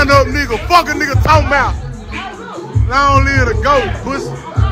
Stand up nigga. Fuck a nigga talking about. Long live to go, pussy.